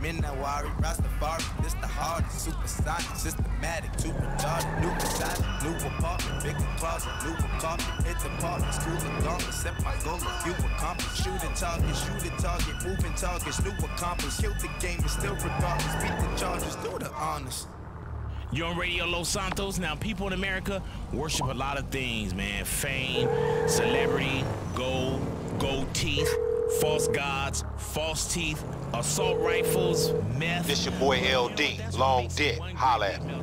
Minawari, Rastafari, this the hardest. Supersonic, systematic, too retarded. New Versace, new apartment, bigger closet, new carpet. Hit the department, school and gauntlet. Set my goal, a few accomplished. Shooting target, shooting target, moving targets, new accomplice. Killed the game, but still regardless. Beat the charges, do the honors. You're on Radio Los Santos. Now, people in America worship a lot of things, man. Fame, celebrity, gold, gold teeth, false gods, false teeth, assault rifles, meth. This your boy LD, long dick. Holla at me.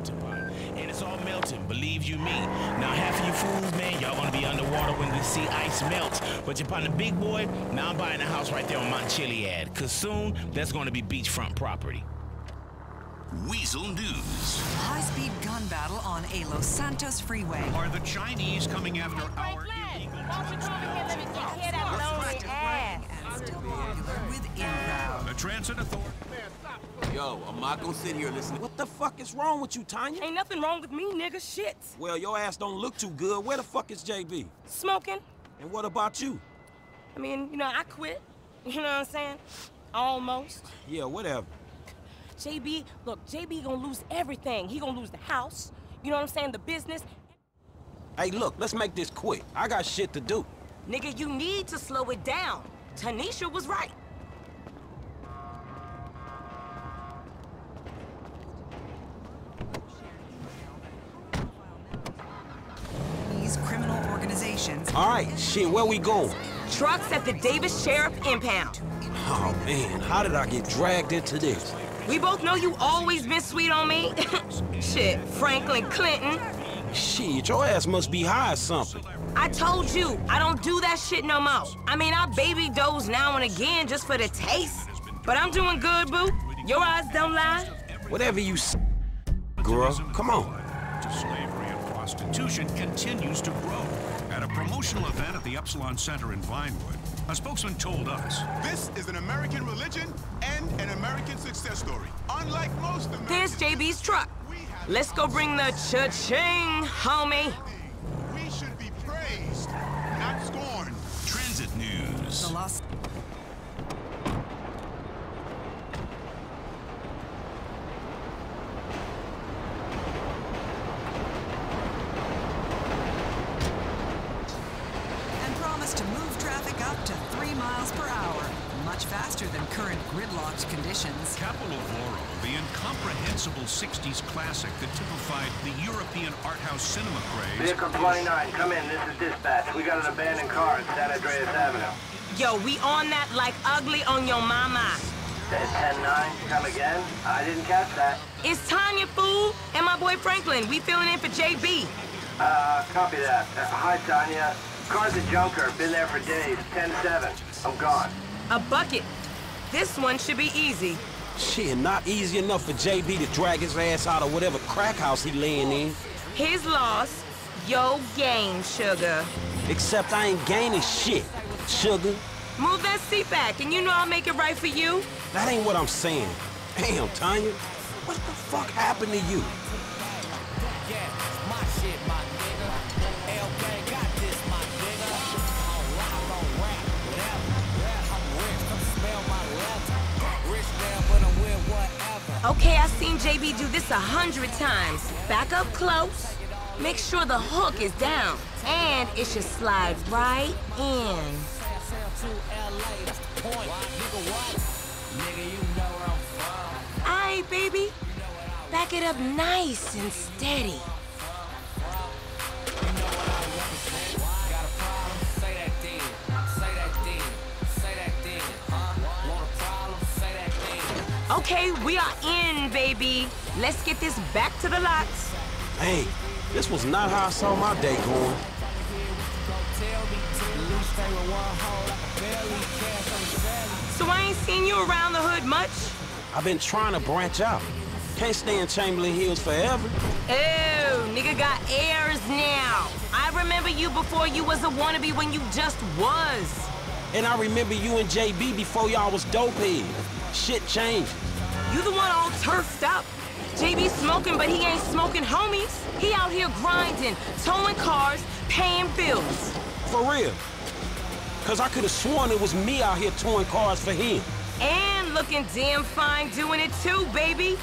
And it's all melting, believe you me. Now half of you fools, man, y'all gonna be underwater when we see ice melt. But you're the big boy, now I'm buying a house right there on Mount Chiliad. Cause soon, that's gonna be beachfront property. Weasel News. High-speed gun battle on a Los Santos freeway. Are the Chinese coming after our illegal... And popular with. The transit authority... Yo, I'm not gonna sit here listening. What the fuck is wrong with you, Tanya? Ain't nothing wrong with me, nigga. Shit. Well, your ass don't look too good. Where the fuck is JB? Smoking. And what about you? I mean, you know, I quit. You know what I'm saying? Almost. Yeah, whatever. JB, look, JB gonna lose everything. He gonna lose the house, you know what I'm saying, the business. Hey, look, let's make this quick. I got shit to do. Nigga, you need to slow it down. Tanisha was right. These criminal organizations. All right, shit, where we going? Trucks at the Davis Sheriff Impound. Oh, man, how did I get dragged into this? We both know you always been sweet on me. Shit, Franklin Clinton. Shit, your ass must be high or something. I told you, I don't do that shit no more. I mean, I baby doze now and again just for the taste. But I'm doing good, boo. Your eyes don't lie. Whatever you say, girl, come on. Slavery and prostitution continues to grow. At a promotional event at the Epsilon Center in Vinewood, a spokesman told us, This is an American religion and an American success story. Unlike most Americans, There's JB's truck. Let's go bring the cha-ching, homie. we should be praised, not scorned. Transit News. The Los and promise to move traffic up to three miles per hour, much faster than current gridlocked conditions. Capo Lavoro, the incomprehensible 60s classic that typified the European art house cinema craze. Vehicle 29, come in. This is dispatch. We got an abandoned car at San Andreas Avenue. Yo, we on that like ugly on your mama. Said 10-9, come again? I didn't catch that. It's Tanya, fool, and my boy Franklin. We filling in for JB. Uh, copy that. Uh, hi, Tanya. Car's a junker. Been there for days. 10-7. I'm gone. A bucket. This one should be easy. Shit, not easy enough for JB to drag his ass out of whatever crack house he laying in. His loss, yo game, sugar. Except I ain't gaining shit, sugar. Move that seat back, and you know I'll make it right for you. That ain't what I'm saying. Damn, Tanya. What the fuck happened to you? Seen JB do this a hundred times. Back up close. Make sure the hook is down. And it should slide right in. Aight, baby. Back it up nice and steady. Okay, we are in, baby. Let's get this back to the lots. Hey, this was not how I saw my day going. So I ain't seen you around the hood much? I've been trying to branch out. Can't stay in Chamberlain Hills forever. Oh, nigga got airs now. I remember you before you was a wannabe when you just was. And I remember you and JB before y'all was dopehead. Shit changed. You the one all turfed up. JB smoking, but he ain't smoking homies. He out here grinding, towing cars, paying bills. For real. Cause I could have sworn it was me out here towing cars for him. And looking damn fine doing it too, baby.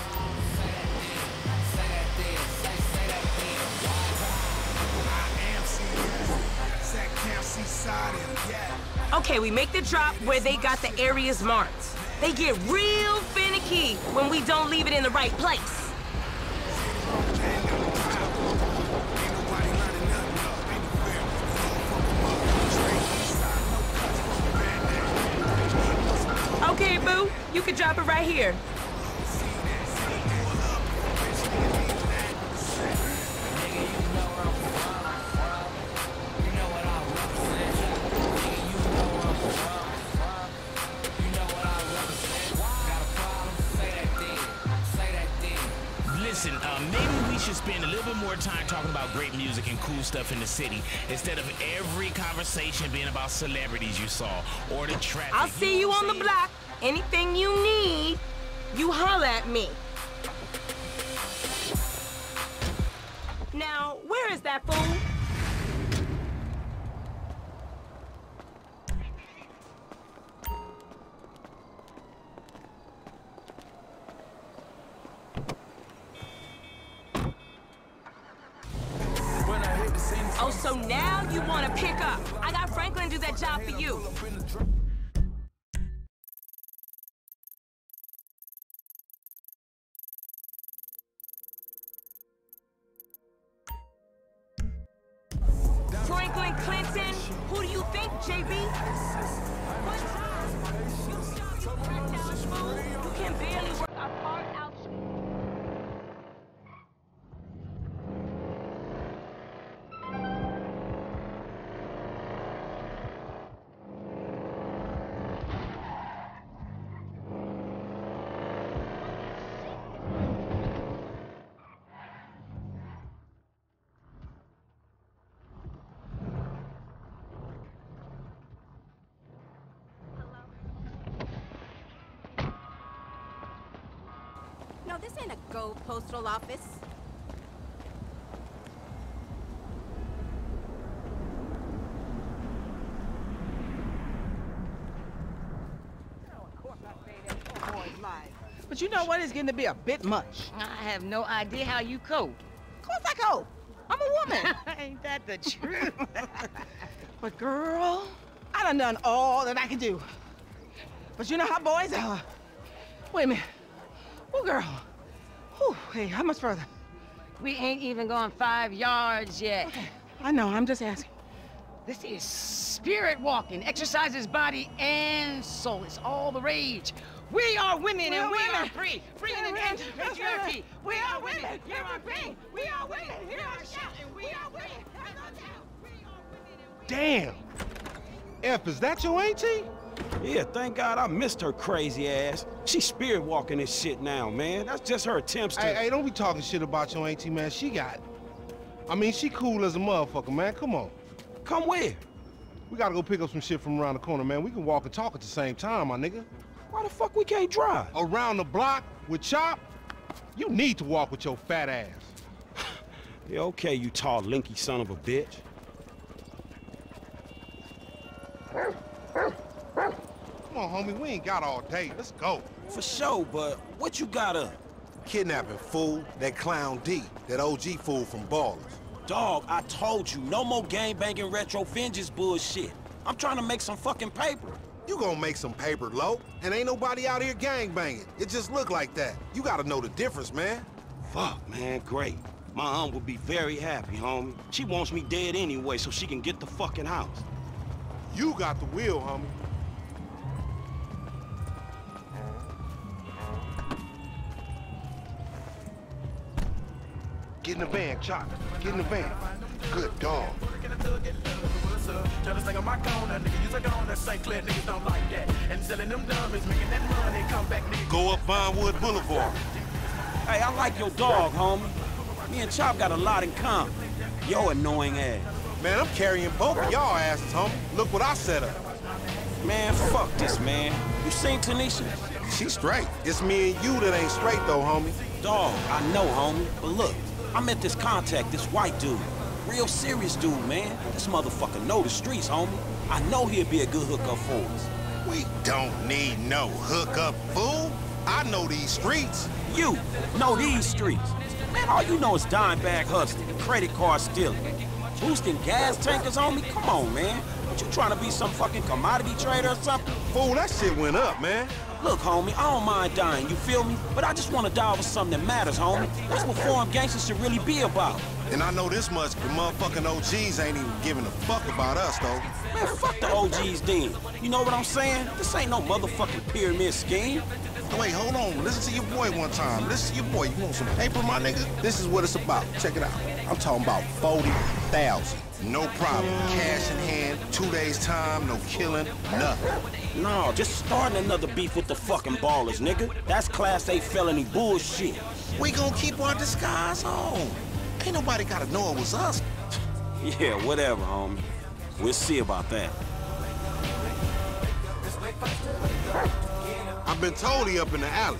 Okay, we make the drop where they got the areas marked. They get real finicky when we don't leave it in the right place. Okay, boo, you can drop it right here. Listen, uh, maybe we should spend a little bit more time talking about great music and cool stuff in the city instead of every conversation being about celebrities you saw or the traffic. I'll see you what on the block. Anything you need, you holler at me. Now, where is that fool? This ain't a Go Postal Office. But you know what? It's getting to be a bit much. I have no idea how you cope. Of course I cope. I'm a woman. Ain't that the truth? but girl, I done done all that I can do. But you know how boys are. Wait a minute. Hey, how much further? we ain't even gone five yards yet. Okay. I know, I'm just asking. This is spirit walking. Exercises body and soul. It's all the rage. We are women We and are we women. are free. Free in an end to That's right. patriarchy. We are women. Here are free. We are women. Here are shouting. We are women. Damn. F, is that your auntie? Yeah, thank God I missed her crazy ass. She's spirit walking this shit now, man. That's just her attempts to. Hey, hey, don't be talking shit about your auntie, man. She got. I mean, she cool as a motherfucker, man. Come on. Come where? We gotta go pick up some shit from around the corner, man. We can walk and talk at the same time, my nigga. Why the fuck we can't drive? Around the block with Chop? You need to walk with your fat ass. Yeah, okay, you tall, linky son of a bitch. Come on, homie. We ain't got all day. Let's go. For sure, but what you got up? Kidnapping fool, that clown D, that OG fool from Ballas. Dog, I told you, no more gang banging retro vengeance bullshit. I'm trying to make some fucking paper. You gonna make some paper, low, and ain't nobody out here gang banging. It just look like that. You gotta know the difference, man. Fuck, man, great. My aunt would be very happy, homie. She wants me dead anyway so she can get the fucking house. You got the wheel, homie. Get in the van, Chop. Get in the van. Good dog. Jealous thing on my corner, nigga. Use a gun that St. Clair niggas don't like that. And selling them dummies, making that money, come back, nigga. Go up Vinewood Boulevard. Hey, I like your dog, homie. Me and Chop got a lot in common. Yo annoying ass. Man, I'm carrying both of y'all asses, homie. Look what I set up. Man, fuck this, man. You seen Tanisha? She's straight. It's me and you that ain't straight, though, homie. Dog, I know, homie. But look, I met this contact, this white dude. Real serious dude, man. This motherfucker know the streets, homie. I know he'll be a good hookup for us. We don't need no hookup, fool. I know these streets. You know these streets. Man, all you know is dime bag hustling, credit card stealing, boosting gas tankers me. Come on, man. What you trying to be some fucking commodity trader or something? Fool, that shit went up, man. Look, homie, I don't mind dying, you feel me? But I just want to die over something that matters, homie. That's what foreign gangsters should really be about. And I know this much, the motherfucking OGs ain't even giving a fuck about us, though. Man, fuck the OGs then. You know what I'm saying? This ain't no motherfucking pyramid scheme. Wait, hold on. Listen to your boy one time. Listen to your boy. You want some paper, my nigga? This is what it's about. Check it out. I'm talking about 40,000. No problem. Cash in hand, two days time, no killing, nothing. No, just starting another beef with the fucking Ballas, nigga. That's class A felony bullshit. We gonna keep our disguise on. Ain't nobody gotta know it was us. Yeah, whatever, homie. We'll see about that. I've been told he up in the alley.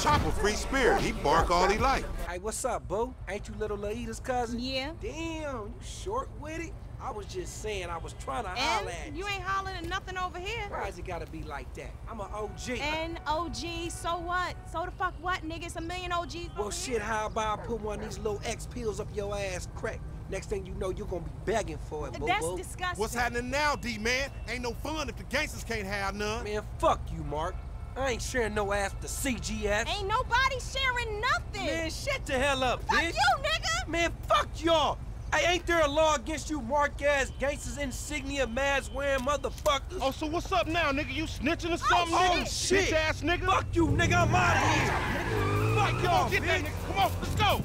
Chopper free spirit. He bark all he like. Hey, what's up, boo? Ain't you little Laida's cousin? Yeah. Damn, you short with it? I was just saying I was trying to holler at you. you ain't hollering at nothing over here. Why is it gotta be like that? I'm an OG. And OG, so what? So the fuck what, nigga? It's a million OGs Well, over shit, here. how about I put one of these little X pills up your ass crack? Next thing you know, you're gonna be begging for it, boo That's disgusting. What's happening now, D-man? Ain't no fun if the gangsters can't have none. Man, fuck you, Mark. I ain't sharing no ass to CGF. Ain't nobody sharing nothing. Man, shut the hell up, Fuck bitch. you, nigga. Man, fuck y'all. Hey, ain't there a law against you mark-ass gangsters, insignia, mask wearing motherfuckers? Oh, so what's up now, nigga? You snitching or oh, something, Oh, nigga? shit. Bitch ass nigga. Fuck you, nigga. I'm out of here. Nigga. Fuck Come y'all, on, get that bitch. nigga. Come on, let's go.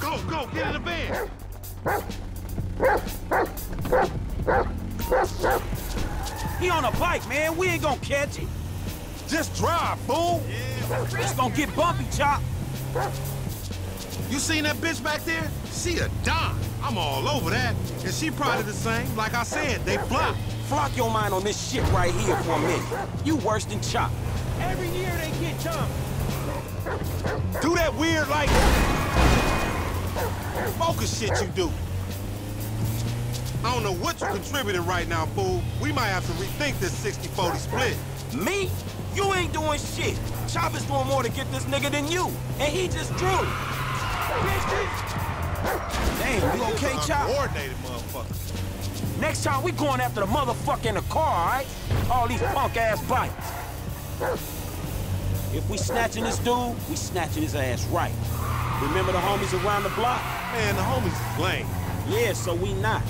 Go, go, get in the van. He on a bike, man. We ain't gonna catch him. Just drive, fool. It's gonna get bumpy, Chop. You seen that bitch back there? She a dime. I'm all over that. And she probably the same. Like I said, they flop. Flock your mind on this shit right here for a minute. You worse than Chop. Every year they get jumped. Do that weird, like... Focus shit you do. I don't know what you're contributing right now, fool. We might have to rethink this 60-40 split. Me? You ain't doing shit. Chop is doing more to get this nigga than you. And he just drew. Damn, you okay, Chop? Coordinated motherfucker. Next time, we going after the motherfucker in the car, all right? All these punk-ass bikes. If we snatching this dude, we snatching his ass right. Remember the homies around the block? Man, the homies is lame. Yeah, so we not.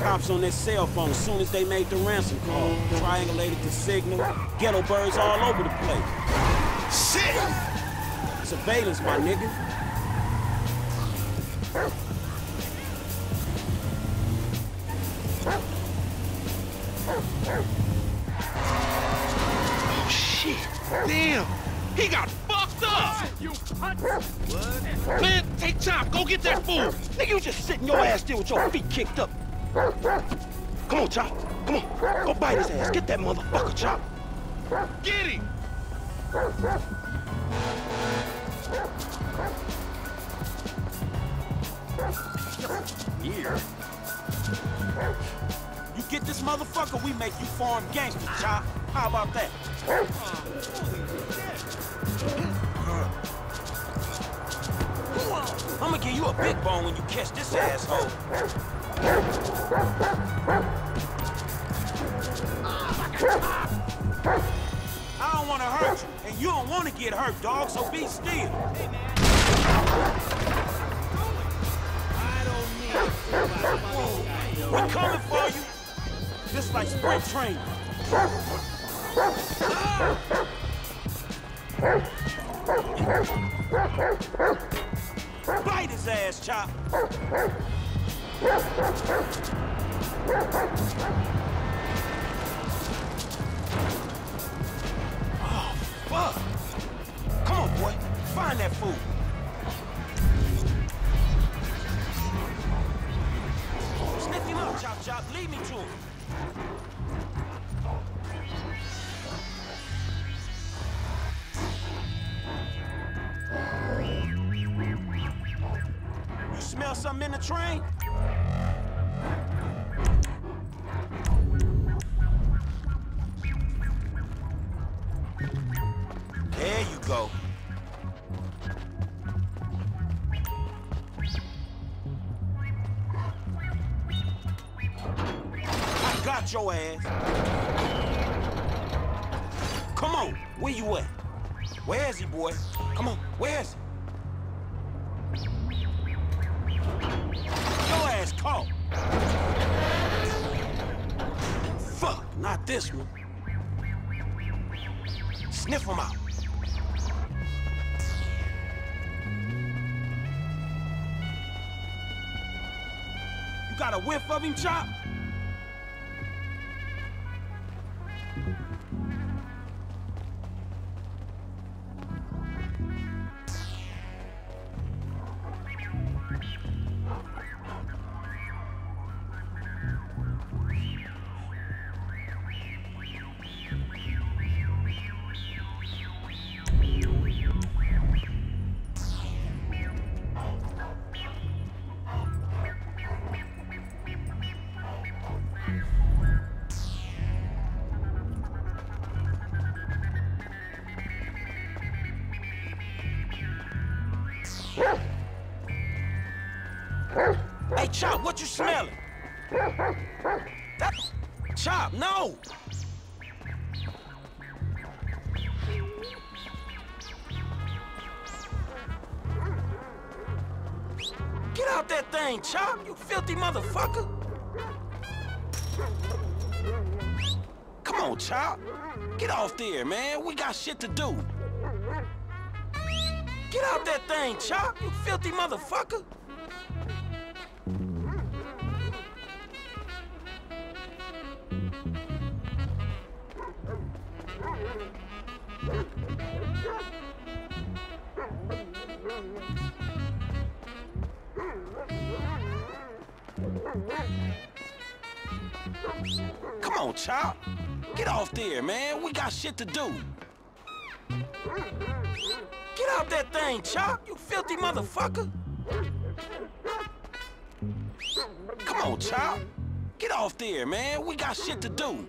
Cops on their cell phone as soon as they made the ransom call. Triangulated the signal. Ghetto birds all over the place. Shit! Surveillance, my nigga. Oh, shit. Damn. He got Man, take time. Go get that fool. Nigga, you just sitting your ass there with your feet kicked up. Come on, Chop. Come on. Go bite his ass. Get that motherfucker, Chop. Get him. Here. You get this motherfucker, we make you foreign gangster, Chop. How about that? I'm gonna give you a big bone when you catch this asshole. I don't wanna hurt you, and you don't wanna get hurt, dog, so be still. We're coming for you. Just like spring training. Bite his ass, Chop. Oh, fuck. Come on, boy. Find that fool. Sniff him up, Chop Chop. Lead me to him. Smell something in the train? There you go. I got your ass. Come on, where you at? Where is he, boy? This one. Sniff him out. You got a whiff of him, Chop? That Chop, you filthy motherfucker! Come on, Chop. Get off there, man. We got shit to do. Get out that thing, Chop, you filthy motherfucker! Off there, man. We got shit to do. Get out that thing, Chop, you filthy motherfucker. Come on, Chop. Get off there, man. We got shit to do.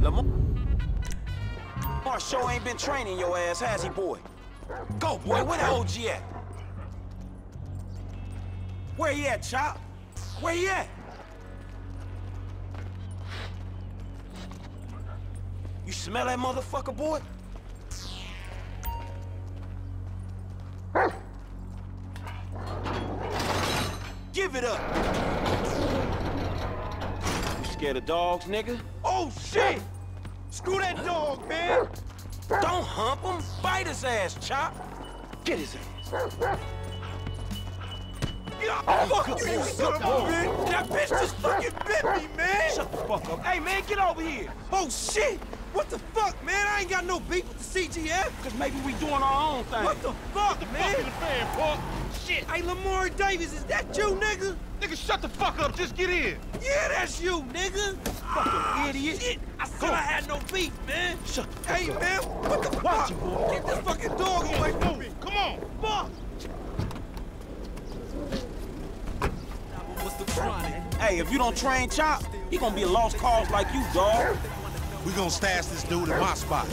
Lamar sure ain't been training your ass, has he, boy? Go, boy. Where the OG at? Where he at, Chop? Where he at? You smell that motherfucker, boy? Give it up! You scared of dogs, nigga? Oh, shit! Screw that dog, man! Don't hump him! Bite his ass, Chop! Get his ass! Fuck you, you son of a bitch! That bitch just fucking bit me, man! Shut the fuck up. Hey, man, get over here! Oh, shit! What the fuck, man? I ain't got no beef with the CGF. Cause maybe we doing our own thing. What the fuck, the man? Fuck the fan, Punk. Shit. Hey, Lamar Davis, is that you, nigga? Nigga, shut the fuck up. Just get in. Yeah, that's you, nigga. Fucking idiot. Shit. I said I had no beef, man. Shut the fuck hey, up. man, what the Watch fuck? boy. Get this fucking dog away from me. Come on. Fuck. Hey, if you don't train Chop, he gonna be a lost cause like you, dog. We gonna stash this dude in my spot.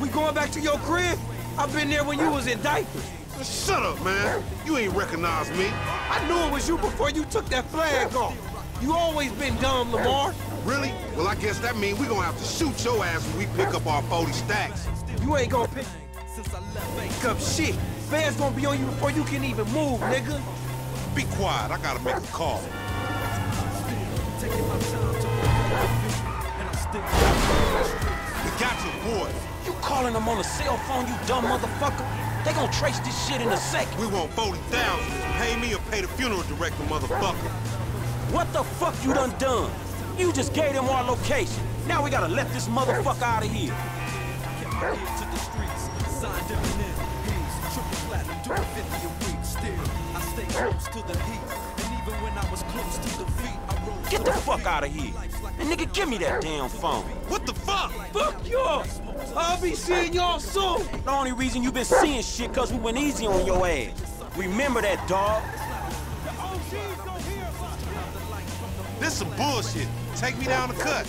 We going back to your crib? I've been there when you was in diapers. Shut up, man. You ain't recognize me. I knew it was you before you took that flag off. You always been dumb, Lamar. Really? Well, I guess that means we gonna have to shoot your ass when we pick up our 40 stacks. You ain't gonna pick up shit. Fans gonna be on you before you can even move, nigga. Be quiet. I gotta make a call. We got your boy. You calling them on a cell phone, you dumb motherfucker? They gonna trace this shit in a second. We want 40,000. Pay me or pay the funeral director, motherfucker. What the fuck you done done? You just gave them our location. Now we gotta let this motherfucker out of here. Get the fuck out of here. And nigga, give me that damn phone. What the fuck? Fuck yours. I'll be seeing y'all soon. The only reason you been seeing shit cause we went easy on your ass. Remember that, dog. This some bullshit. Take me down the cut.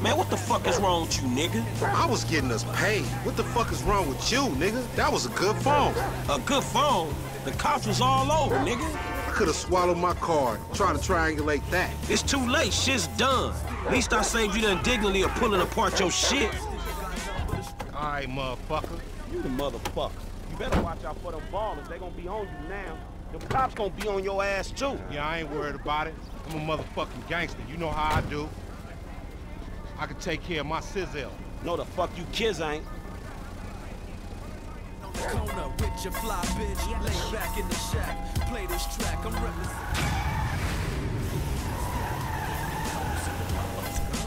Man, what the fuck is wrong with you, nigga? I was getting us paid. What the fuck is wrong with you, nigga? That was a good phone. A good phone? The cops was all over, nigga. I could have swallowed my card, trying to triangulate that. It's too late. Shit's done. At least I saved you the indignity of pulling apart your shit. All right, motherfucker. You the motherfucker. You better watch out for them Ballas. They gonna be on you now. The cops gonna be on your ass, too. Yeah, I ain't worried about it. I'm a motherfucking gangster. You know how I do. I can take care of my sizzle. No, the fuck you kids ain't. Corner with your fly bitch, lay back in the shack. Play this track, I'm representing.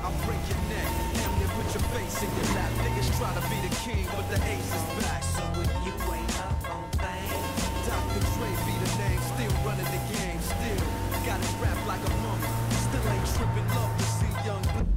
I'll break your neck, damn near put your face in your lap. Niggas try to be the king, but the ace is back. So when you ain't up on things, Dr. Dre be the name, still running the game, still got it wrapped like a mummy. Still ain't tripping, love to see young.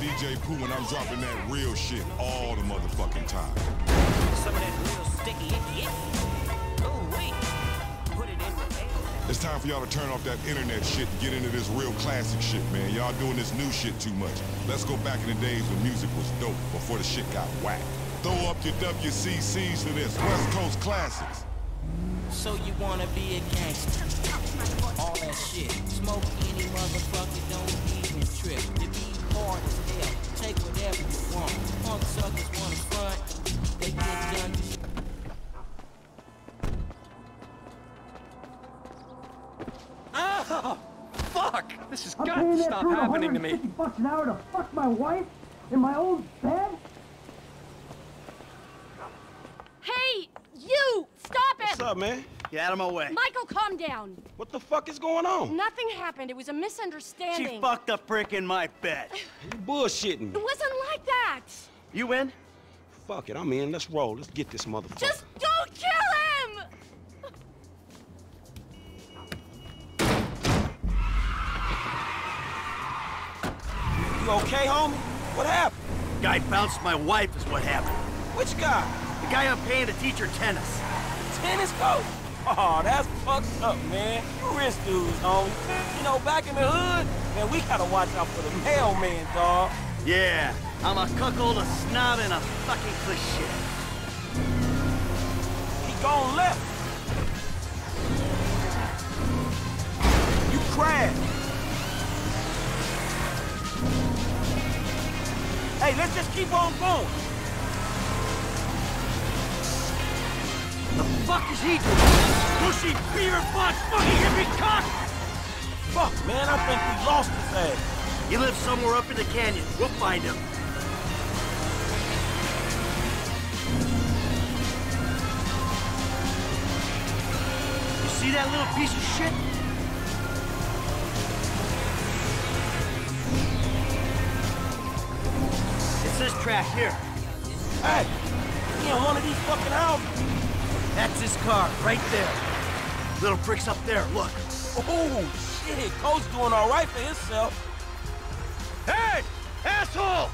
DJ Pooh and I'm dropping that real shit all the motherfucking time. Some of that real sticky icky. Ooh wait. Put it in the air. It's time for y'all to turn off that internet shit and get into this real classic shit, man. Y'all doing this new shit too much. Let's go back in the days when music was dope, before the shit got whacked. Throw up your WCCs for this, West Coast classics. So you wanna be a gangster? All that shit. Smoke any motherfucker, don't even trip. You be hard as hell. Take whatever you want. Punk suckers wanna front. They get done. Ah! Fuck! This has got to stop happening to me. bucks an hour to fuck my wife in my old bed? Hey, you! Stop it! What's up, man? Get out of my way. Michael, calm down. What the fuck is going on? Nothing happened. It was a misunderstanding. She fucked a brick in my bed. You bullshitting It wasn't like that. You in? Fuck it, I'm in. Let's roll. Let's get this motherfucker. Just don't kill him! You okay, homie? What happened? Guy bounced my wife is what happened. Which guy? The guy I'm paying to teach her tennis. Tennis coach? Oh, that's fucked up, man. You rich dudes, homie. You know, back in the hood, man, we gotta watch out for the mailman, dog. Yeah, I'm a cuckold, a snob, and a fucking cliche. He gone left. You crashed. Hey, let's just keep on going. The fuck is he doing? Bushy beer butt fucking hippie cock! Fuck, man, I think we lost his ass. He lives somewhere up in the canyon. We'll find him. That little piece of shit? It's this trash here. Hey, he in one of these fucking houses. That's his car, right there. Little bricks up there, look. Oh, shit, Coach doing all right for himself. Hey, asshole!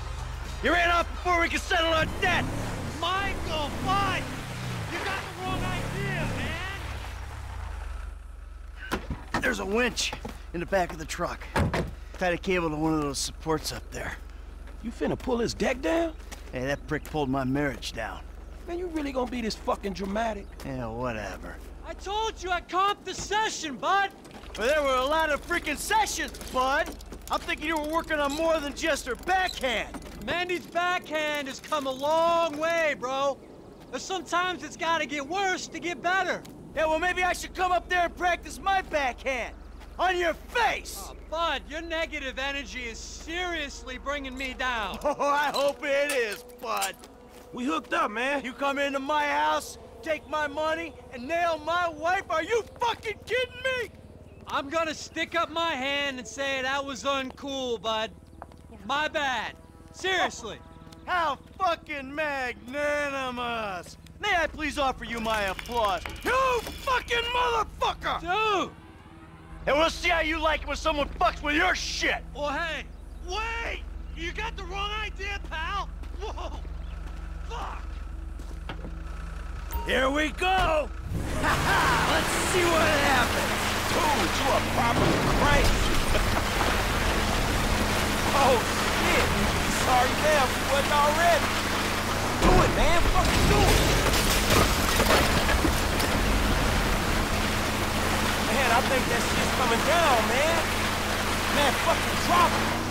You ran off before we could settle our debt! There's a winch in the back of the truck. Tied a cable to one of those supports up there. You finna pull his deck down? Hey, that prick pulled my marriage down. Man, you really gonna be this fucking dramatic? Yeah, whatever. I told you I comped the session, bud! But there were a lot of freaking sessions, bud! I'm thinking you were working on more than just her backhand! Mandy's backhand has come a long way, bro. But sometimes it's gotta get worse to get better. Yeah, well, maybe I should come up there and practice my backhand! On your face! Oh, bud, your negative energy is seriously bringing me down. Oh, I hope it is, bud. We hooked up, man. You come into my house, take my money, and nail my wife? Are you fucking kidding me? I'm gonna stick up my hand and say that was uncool, bud. My bad. Seriously. How fucking magnanimous! May I please offer you my applause? You fucking motherfucker! Dude! And we'll see how you like it when someone fucks with your shit! Well, hey, wait! You got the wrong idea, pal! Whoa! Fuck! Here we go! Ha ha! Let's see what happens! Dude, you a proper crank! oh, shit! Sorry you wasn't already! Do it, man! Fucking do it! Man, I think that shit's coming down, man! Man, fucking drop it!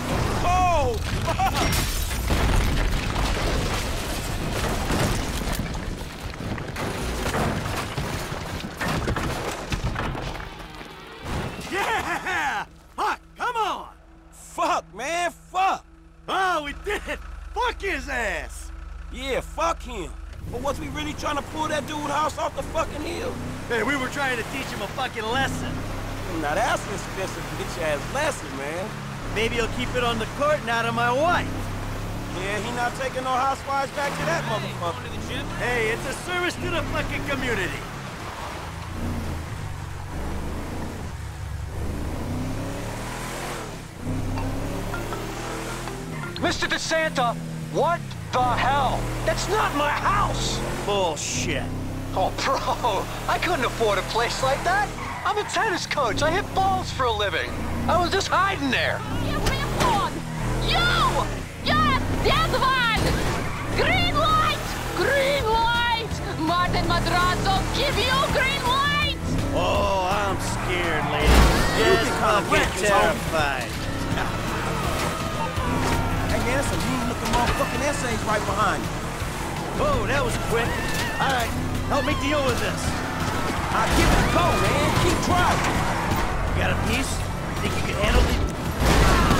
Oh, fuck! Yeah! Fuck, come on! Fuck, man, fuck! Oh, we did it! Fuck his ass! Yeah, fuck him. But was we really trying to pull that dude house off the fucking hill? Hey, we were trying to teach him a fucking lesson. Now that's an expensive bitch ass lesson, man. Maybe he'll keep it on the court and out of my wife. Yeah, he not taking no housewives back to that motherfucker. Hey, it's a service to the fucking community. Mr. De Santa, what the hell? That's not my house! Bullshit. Oh, bro, I couldn't afford a place like that. I'm a tennis coach. I hit balls for a living. I was just hiding there. Yo! Yes, that one! Green light! Green light! Martin Madrazo, give you green light! Oh, I'm scared, lady. Just fucking terrified. Hey, man, that's some mean looking motherfucking essays right behind you. Whoa, that was quick. All right, help me deal with this. I'll give it a go, man. Keep driving. You got a piece? Think you can handle it?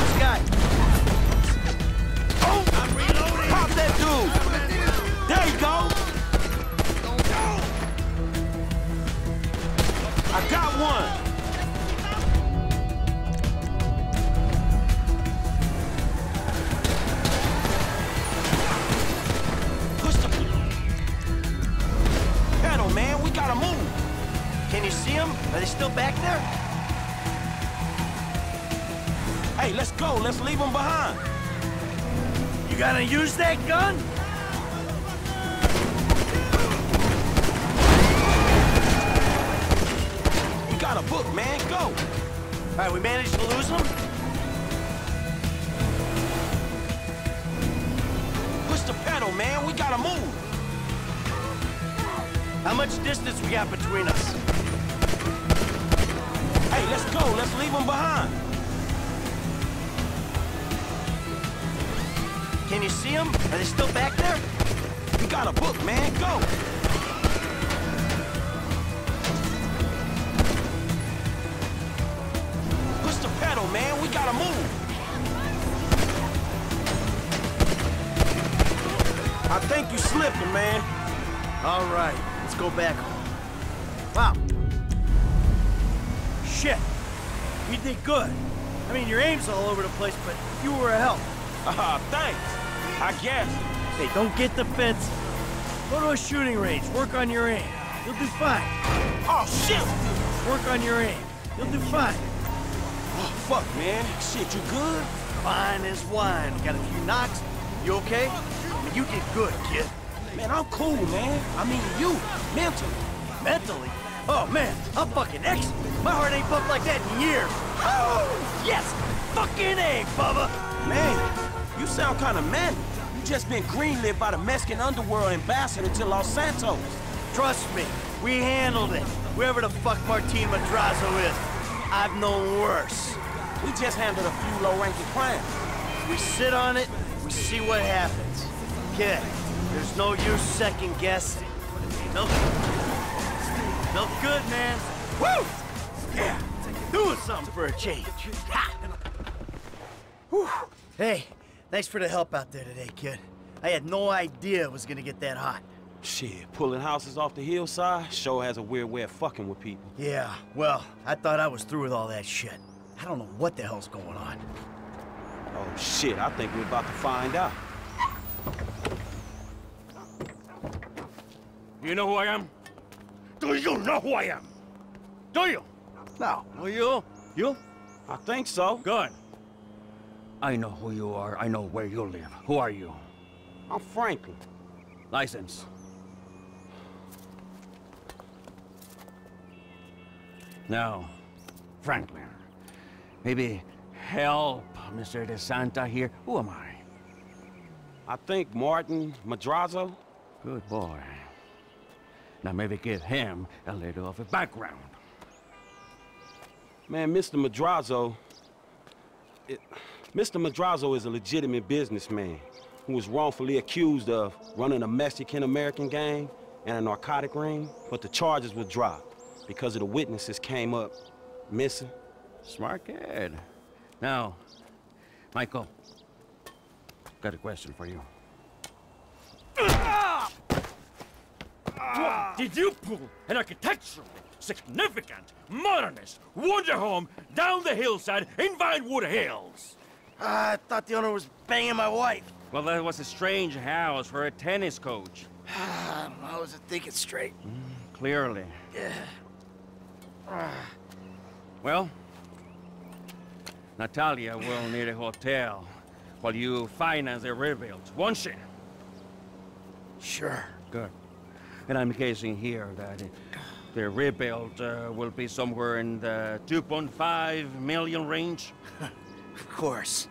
This guy. Oh, I'm reloading. Pop that dude. There you go. I got one. Can you see them? Are they still back there? Hey, let's go. Let's leave them behind. You gonna use that gun? We got a book, man. Go. All right, we managed to lose them? Push the pedal, man. We gotta move. How much distance we got between us? Let's go. Let's leave them behind. Can you see them? Are they still back there? We got a book, man. Go. Push the pedal, man. We gotta move. I think you slipping, man. All right, let's go back home. Wow. You did good. I mean, your aim's all over the place, but you were a help. Ah, thanks. I guess. Hey, don't get defensive. Go to a shooting range, work on your aim. You'll do fine. Oh, shit! Work on your aim. You'll do fine. Oh, fuck, man. Shit, you good? Fine as wine. Got a few knocks. You okay? I mean, you did good, kid. Man, I'm cool, man. I mean, you, mentally. Mentally? Oh, man, I'm fucking excellent. My heart ain't pumped like that in years. Oh, yes! Fucking A, Bubba! Man, you sound kind of man. You just been greenlit by the Mexican underworld ambassador to Los Santos. Trust me, we handled it. Whoever the fuck Martin Madrazo is, I've known worse. We just handled a few low-ranking crimes. We sit on it, we see what happens. Kid, there's no use second guessing. No, no good, man. Woo! Yeah, doing something for a change. Ha! Whew. Hey, thanks for the help out there today, kid. I had no idea it was gonna get that hot. Shit, pulling houses off the hillside sure has a weird way of fucking with people. Yeah, well, I thought I was through with all that shit. I don't know what the hell's going on. Oh shit, I think we're about to find out. You know who I am? Do you know who I am? Do you? No. No, you? You? I think so. Good. I know who you are. I know where you live. Who are you? I'm Franklin. License. Now, Franklin, maybe help Mr. De Santa here. Who am I? I think Martin Madrazo. Good boy. Now maybe give him a little of a background. Man, Mr. Madrazo... It, Mr. Madrazo is a legitimate businessman who was wrongfully accused of running a Mexican-American gang and a narcotic ring, but the charges were dropped because of the witnesses came up missing. Smart kid. Now, Michael, got a question for you. Ah! Did you pull an architectural, significant, modernist wonder home down the hillside in Vinewood Hills? I thought the owner was banging my wife. Well, that was a strange house for a tennis coach. I wasn't thinking straight. Mm, clearly. Yeah. Well, Natalia will need a hotel while you finance the rebuild, won't she? Sure. Good. And I'm guessing here that the rebuild uh, will be somewhere in the 2.5 million range? Of course.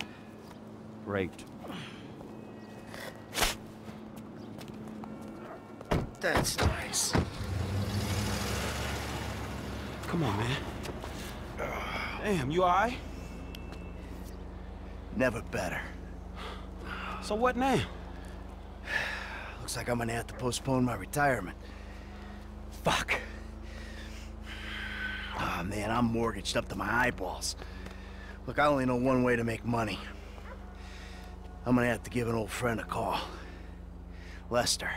Great. That's nice. Come on, man. Damn, you all right? Never better. So what now? Looks like I'm gonna have to postpone my retirement. Fuck. Oh man, I'm mortgaged up to my eyeballs. Look, I only know one way to make money. I'm gonna have to give an old friend a call. Lester.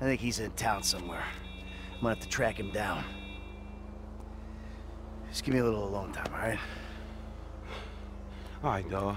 I think he's in town somewhere. I'm gonna have to track him down. Just give me a little alone time, alright? All right, dawg.